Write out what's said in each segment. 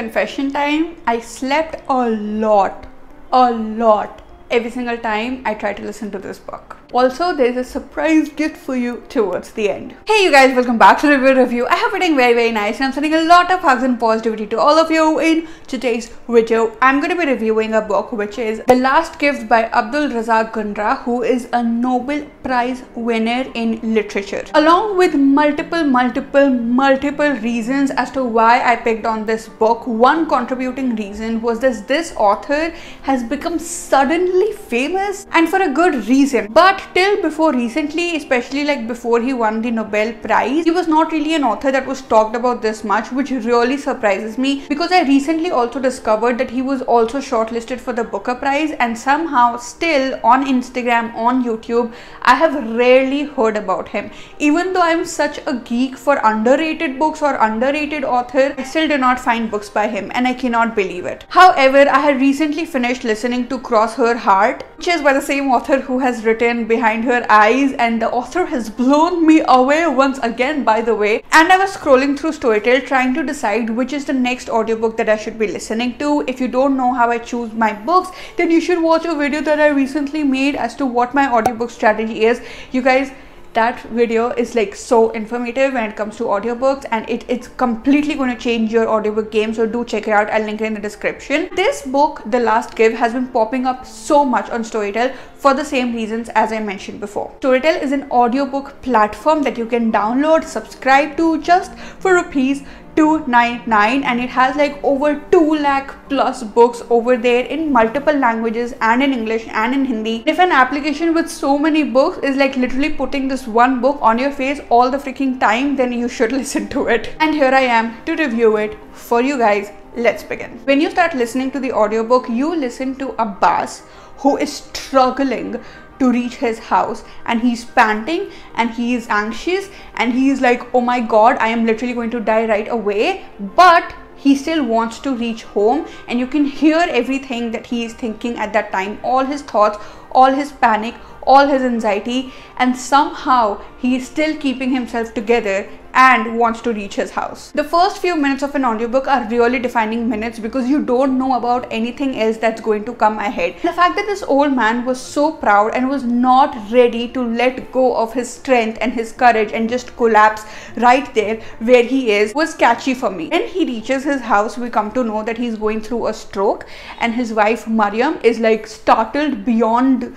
confession time. I slept a lot, a lot every single time I try to listen to this book. Also, there's a surprise gift for you towards the end. Hey you guys, welcome back to the Libro Review. I hope you're doing very very nice and I'm sending a lot of hugs and positivity to all of you in today's video. I'm going to be reviewing a book which is The Last Gift by Abdulrazak Gurnah who is a Nobel Prize winner in literature. Along with multiple multiple multiple reasons as to why I picked on this book, one contributing reason was that this author has become suddenly famous and for a good reason. But till before recently, especially like before he won the Nobel Prize, he was not really an author that was talked about this much, which really surprises me because I recently also discovered that he was also shortlisted for the Booker Prize and somehow still on Instagram, on YouTube, I have rarely heard about him. Even though I'm such a geek for underrated books or underrated author, I still do not find books by him and I cannot believe it. However, I had recently finished listening to Cross Her Heart, which is by the same author who has written behind her eyes and the author has blown me away once again by the way and I was scrolling through Storytel trying to decide which is the next audiobook that I should be listening to. If you don't know how I choose my books then you should watch a video that I recently made as to what my audiobook strategy is. You guys that video is like so informative when it comes to audiobooks and it, it's completely going to change your audiobook game so do check it out. I'll link it in the description. This book the last gift has been popping up so much on storytel for the same reasons as i mentioned before. Storytel is an audiobook platform that you can download subscribe to just for rupees 299 and it has like over 2 lakh plus books over there in multiple languages and in English and in Hindi. If an application with so many books is like literally putting this one book on your face all the freaking time then you should listen to it. And here I am to review it for you guys. Let's begin. When you start listening to the audiobook, you listen to Abbas who is struggling to reach his house. And he's panting and he is anxious and he is like oh my god i am literally going to die right away. But he still wants to reach home and you can hear everything that he is thinking at that time. All his thoughts all his panic all his anxiety. And somehow he is still keeping himself together and wants to reach his house. The first few minutes of an audiobook are really defining minutes because you don't know about anything else that's going to come ahead. The fact that this old man was so proud and was not ready to let go of his strength and his courage and just collapse right there where he is was catchy for me. When he reaches his house, we come to know that he's going through a stroke and his wife Mariam is like startled beyond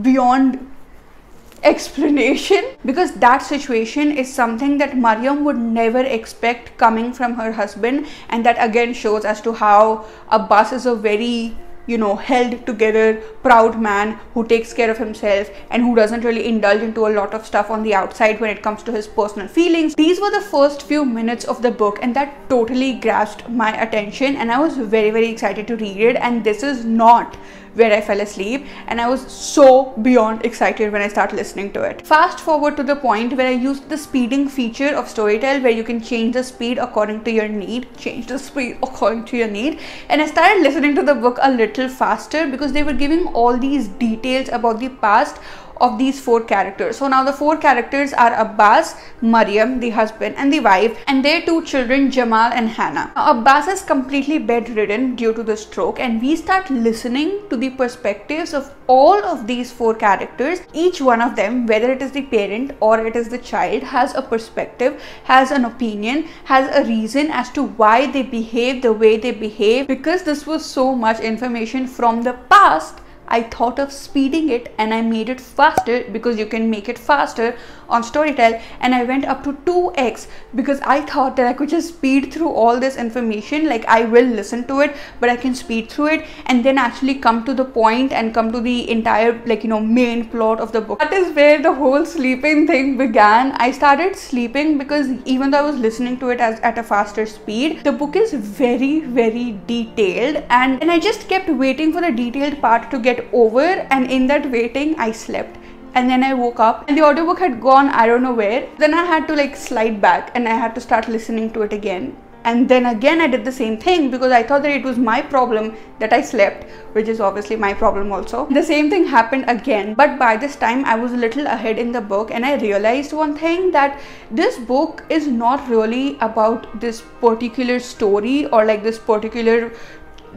beyond explanation because that situation is something that Mariam would never expect coming from her husband and that again shows as to how Abbas is a very you know held together proud man who takes care of himself and who doesn't really indulge into a lot of stuff on the outside when it comes to his personal feelings. These were the first few minutes of the book and that totally grasped my attention and i was very very excited to read it and this is not where I fell asleep and I was so beyond excited when I started listening to it. Fast forward to the point where I used the speeding feature of Storytel where you can change the speed according to your need, change the speed according to your need and I started listening to the book a little faster because they were giving all these details about the past of these four characters. So now the four characters are Abbas, Mariam, the husband and the wife and their two children Jamal and Hannah. Now, Abbas is completely bedridden due to the stroke and we start listening to the perspectives of all of these four characters. Each one of them, whether it is the parent or it is the child, has a perspective, has an opinion, has a reason as to why they behave the way they behave because this was so much information from the past I thought of speeding it and I made it faster because you can make it faster on Storytel and I went up to 2x because I thought that I could just speed through all this information like I will listen to it but I can speed through it and then actually come to the point and come to the entire like you know main plot of the book. That is where the whole sleeping thing began. I started sleeping because even though I was listening to it as at a faster speed the book is very very detailed and, and I just kept waiting for the detailed part to get over and in that waiting I slept and then I woke up and the audiobook had gone I don't know where. Then I had to like slide back and I had to start listening to it again. And then again I did the same thing because I thought that it was my problem that I slept, which is obviously my problem also. The same thing happened again, but by this time I was a little ahead in the book and I realized one thing that this book is not really about this particular story or like this particular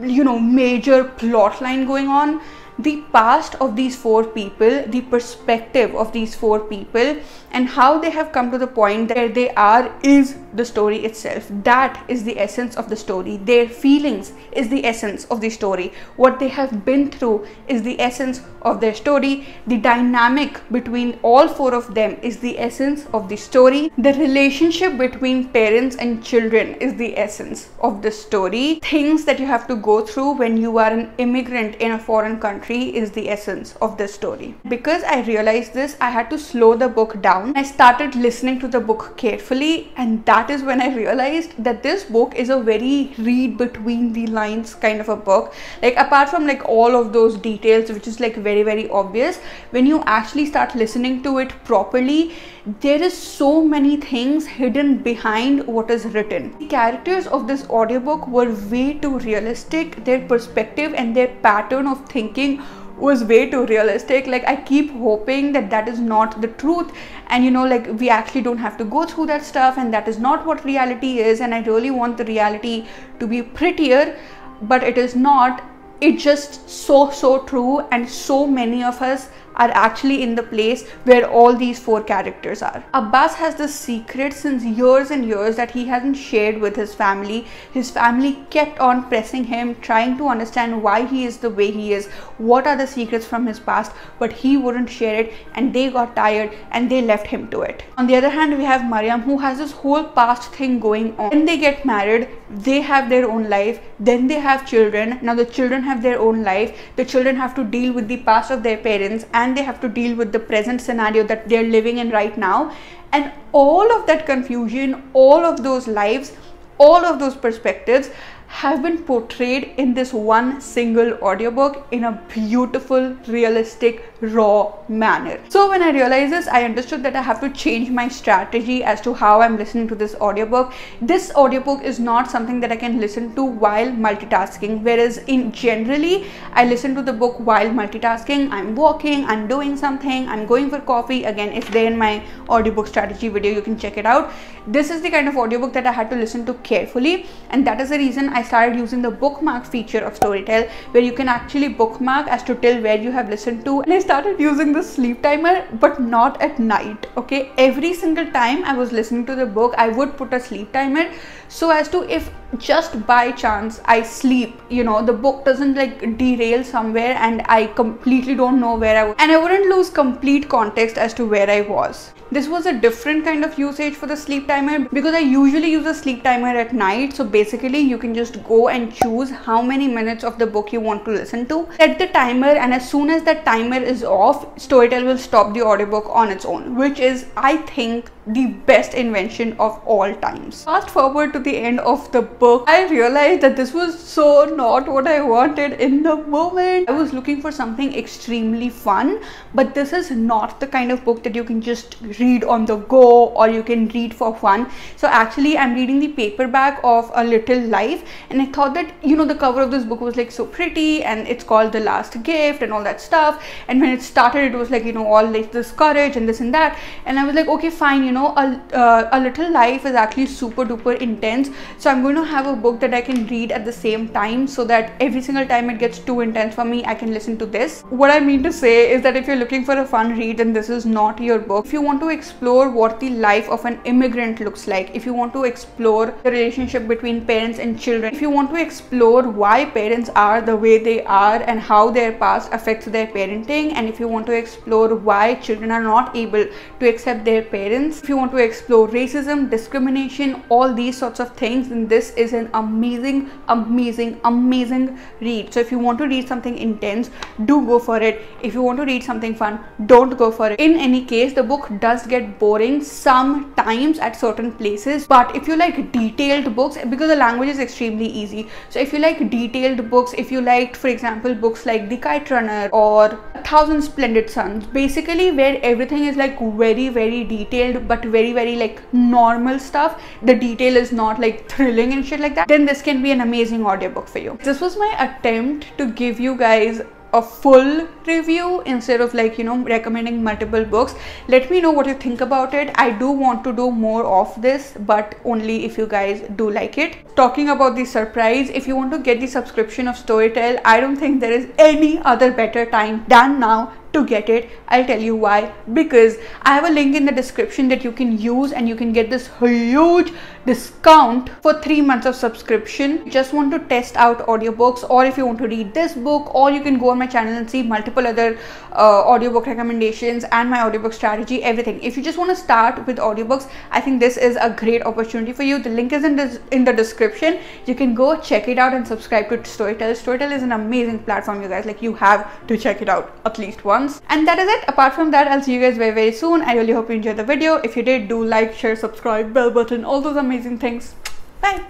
you know major plot line going on the past of these four people, the perspective of these four people, and how they have come to the point where they are is the story itself. That is the essence of the story. Their feelings is the essence of the story. What they have been through is the essence of their story. The dynamic between all four of them is the essence of the story. The relationship between parents and children is the essence of the story. Things that you have to go through when you are an immigrant in a foreign country country is the essence of this story. Because I realized this, I had to slow the book down. I started listening to the book carefully, and that is when I realized that this book is a very read between the lines kind of a book. Like, apart from like all of those details, which is like very, very obvious, when you actually start listening to it properly, there is so many things hidden behind what is written. The characters of this audiobook were way too realistic. Their perspective and their pattern of thinking was way too realistic. Like i keep hoping that that is not the truth. And you know like we actually don't have to go through that stuff and that is not what reality is and i really want the reality to be prettier. But it is not. It's just so so true. And so many of us are actually in the place where all these four characters are. Abbas has the secret since years and years that he hasn't shared with his family. His family kept on pressing him, trying to understand why he is the way he is, what are the secrets from his past, but he wouldn't share it and they got tired and they left him to it. On the other hand, we have Mariam who has this whole past thing going on. When they get married, they have their own life, then they have children. Now the children have their own life. The children have to deal with the past of their parents and and they have to deal with the present scenario that they're living in right now. And all of that confusion all of those lives all of those perspectives have been portrayed in this one single audiobook in a beautiful, realistic, raw manner. So when I realized this, I understood that I have to change my strategy as to how I'm listening to this audiobook. This audiobook is not something that I can listen to while multitasking, whereas in generally, I listen to the book while multitasking. I'm walking, I'm doing something, I'm going for coffee. Again, it's there in my audiobook strategy video, you can check it out. This is the kind of audiobook that I had to listen to carefully, and that is the reason I started using the bookmark feature of Storytel where you can actually bookmark as to tell where you have listened to. And I started using the sleep timer but not at night okay? Every single time I was listening to the book I would put a sleep timer so as to if just by chance I sleep you know the book doesn't like derail somewhere and I completely don't know where I was and I wouldn't lose complete context as to where I was. This was a different kind of usage for the sleep timer because I usually use a sleep timer at night. So basically you can just go and choose how many minutes of the book you want to listen to. Set the timer and as soon as that timer is off, Storytel will stop the audiobook on its own, which is I think the best invention of all times. Fast forward to the end of the book, I realized that this was so not what I wanted in the moment. I was looking for something extremely fun, but this is not the kind of book that you can just read on the go or you can read for fun. So actually I'm reading the paperback of A Little Life and I thought that, you know, the cover of this book was like so pretty and it's called The Last Gift and all that stuff. And when it started, it was like, you know, all like this courage and this and that. And I was like, okay, fine, you know, a, uh, a little life is actually super duper intense so i'm going to have a book that i can read at the same time so that every single time it gets too intense for me i can listen to this what i mean to say is that if you're looking for a fun read then this is not your book if you want to explore what the life of an immigrant looks like if you want to explore the relationship between parents and children if you want to explore why parents are the way they are and how their past affects their parenting and if you want to explore why children are not able to accept their parents if you want to explore racism, discrimination, all these sorts of things, then this is an amazing, amazing, amazing read. So if you want to read something intense, do go for it. If you want to read something fun, don't go for it. In any case, the book does does get boring sometimes at certain places but if you like detailed books because the language is extremely easy. So if you like detailed books if you liked for example books like the kite runner or a thousand splendid suns basically where everything is like very very detailed but very very like normal stuff the detail is not like thrilling and shit like that then this can be an amazing audiobook for you. This was my attempt to give you guys a full review instead of like you know recommending multiple books. Let me know what you think about it. I do want to do more of this but only if you guys do like it. Talking about the surprise if you want to get the subscription of storytel i don't think there is any other better time than now to get it. I'll tell you why. Because i have a link in the description that you can use and you can get this huge discount for three months of subscription. Just want to test out audiobooks or if you want to read this book or you can go on my channel and see multiple other uh, audiobook recommendations and my audiobook strategy everything. If you just want to start with audiobooks i think this is a great opportunity for you. The link is in this in the description. You can go check it out and subscribe to storytel. Storytel is an amazing platform you guys. Like you have to check it out at least once. And that is it. Apart from that i'll see you guys very very soon. I really hope you enjoyed the video. If you did do like share subscribe bell button all those amazing things. Bye